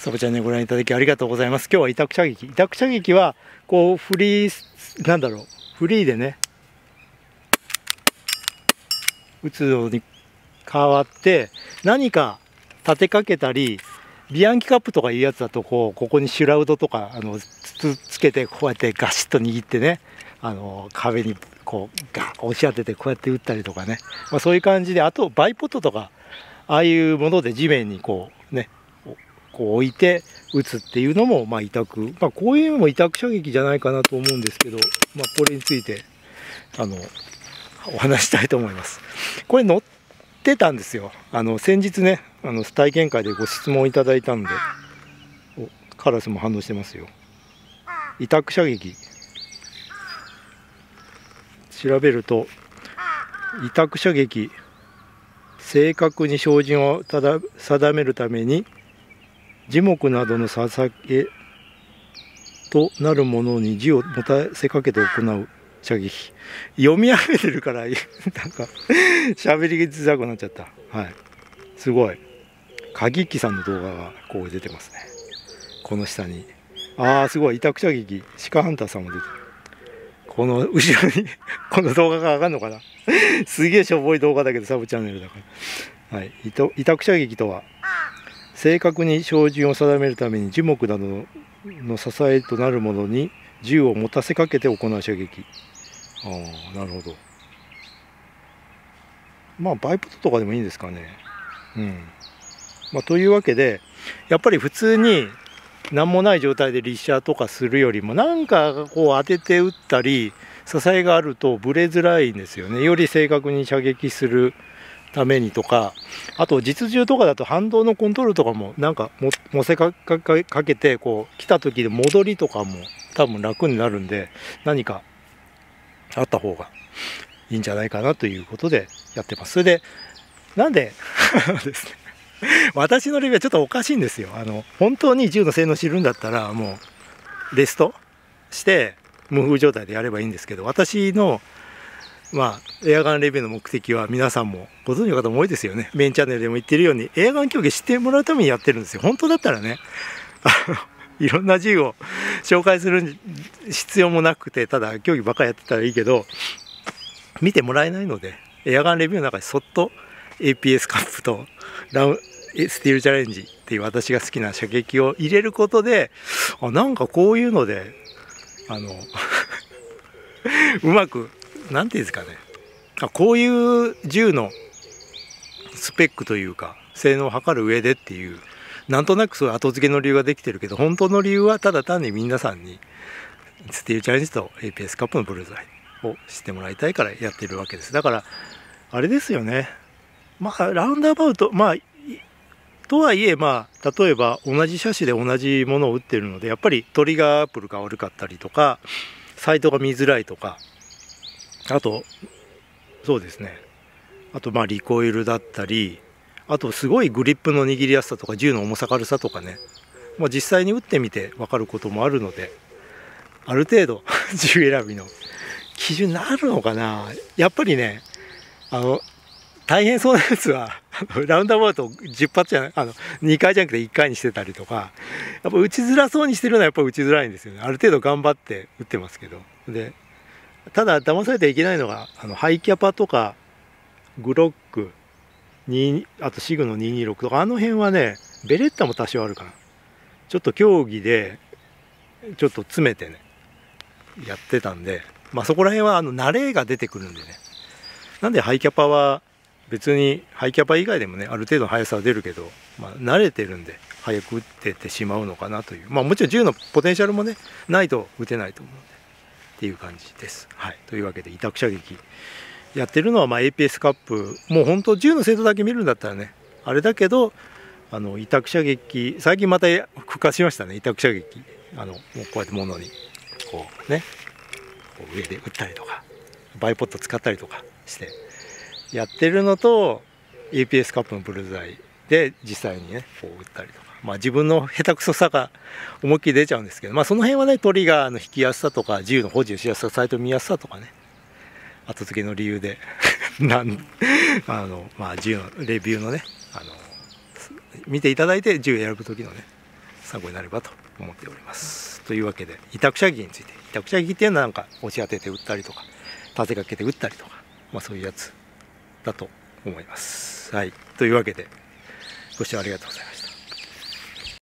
サブチャンネルご覧いただきありがとうございます。今日は委託射撃。委託射撃は、こう、フリー、なんだろう、フリーでね、打つのに変わって、何か立てかけたり、ビアンキカップとかいうやつだと、こう、ここにシュラウドとか、あの、つつけて、こうやってガシッと握ってね、あの、壁にこう、ガッ押し当てて、こうやって打ったりとかね。まあそういう感じで、あと、バイポットとか、ああいうもので地面にこう、ね、こう置いて打つっていうのも、まあ、委託、まあ、こういうのも委託射撃じゃないかなと思うんですけど、まあ、これについて、あの、お話したいと思います。これ乗ってたんですよ。あの、先日ね、あの、体験会でご質問いただいたんで、カラスも反応してますよ。委託射撃。調べると、委託射撃、正確に照準をただ定めるために樹木などの捧げとなるものに字を持たせかけて行う。射撃読み上げてるから なんか喋りづらくなっちゃった。はい。すごい。鍵木さんの動画がこう出てますね。この下に。ああすごい。委託射撃鹿ハンターさんも出てる。この後ろに この動画が上がるのかな。すげえしょぼい動画だけどサブチャンネルだから。はい。委託射撃とは正確に照準を定めるために樹木などの支えとなるものに銃を持たせかけて行う射撃。ああなるほど。まあバイプとかでもいいんですかね。うん。まあというわけでやっぱり普通に何もない状態で立射とかするよりもなんかこう当てて撃ったり支えがあるとブレづらいんですよね。より正確に射撃するためにとかあと実銃とかだと反動のコントロールとかもなんかも乗せかかかけてこう来た時で戻りとかも多分楽になるんで何かあった方がいいんじゃないかなということでやってます。それでなんで ですね。私のレビューはちょっとおかしいんですよ。あの本当に銃の性能知るんだったらもうレストして無風状態でやればいいんですけど私のまあ、エアガンレビューの目的は皆さんもご存知の方も多いですよね。メインチャンネルでも言ってるように、エアガン競技知ってもらうためにやってるんですよ。本当だったらね、いろんな銃を紹介する必要もなくて、ただ競技ばっかやってたらいいけど、見てもらえないので、エアガンレビューの中にそっと APS カップとラウスティールチャレンジっていう私が好きな射撃を入れることで、あ、なんかこういうので、あの、うまくなんていうんですかねこういう銃のスペックというか性能を測る上でっていうなんとなくそういう後付けの理由ができてるけど本当の理由はただ単に皆さんにスティールチャレンジと APS カップのブルーズアイを知ってもらいたいからやってるわけです。だからあれですよね。まあラウンドアバウトまあとはいえまあ例えば同じ車種で同じものを打ってるのでやっぱりトリガーアップルが悪かったりとかサイトが見づらいとかあと、そうですね。あと、まあ、リコイルだったり、あと、すごいグリップの握りやすさとか、銃の重さ軽さとかね、まあ、実際に撃ってみて分かることもあるので、ある程度、銃選びの基準になるのかな。やっぱりね、あの、大変そうなやつは、ラウンドアバウト10発じゃない、あの、2回じゃなくて1回にしてたりとか、やっぱ撃ちづらそうにしてるのはやっぱ撃ちづらいんですよね。ある程度頑張って撃ってますけど。で、ただ騙されてはいけないのがあのハイキャパとかグロックあとシグの226とかあの辺はねベレッタも多少あるかな。ちょっと競技でちょっと詰めてねやってたんでまあそこら辺はあの慣れが出てくるんでね。なんでハイキャパは別にハイキャパ以外でもねある程度の速さは出るけど、まあ、慣れてるんで速く打っててしまうのかなという。まあもちろん銃のポテンシャルもねないと打てないと思うんで。っていう感じです。はい、というわけで委託射撃。やってるのはま APS カップ。もう本当銃の精度だけ見るんだったらね。あれだけどあの委託射撃最近また復活しましたね。委託射撃。あのもうこうやって物にこうね。こう上で撃ったりとかバイポット使ったりとかして。やってるのと APS カップのブルーズアイで実際にねこう撃ったりとかまあ、自分の下手くそさが思いっきり出ちゃうんですけど、まあ、その辺はねトリガーの引きやすさとか自由の保持しやすさサイト見やすさとかね後付けの理由で なん あの、まあ、銃のレビューのねあの見ていただいて銃選ぶ時のね参考になればと思っております。というわけで委託射撃について委託射撃っていうのはなんか押し当てて撃ったりとか立てかけて撃ったりとか、まあ、そういうやつだと思います。はい。というわけでご視聴ありがとうございます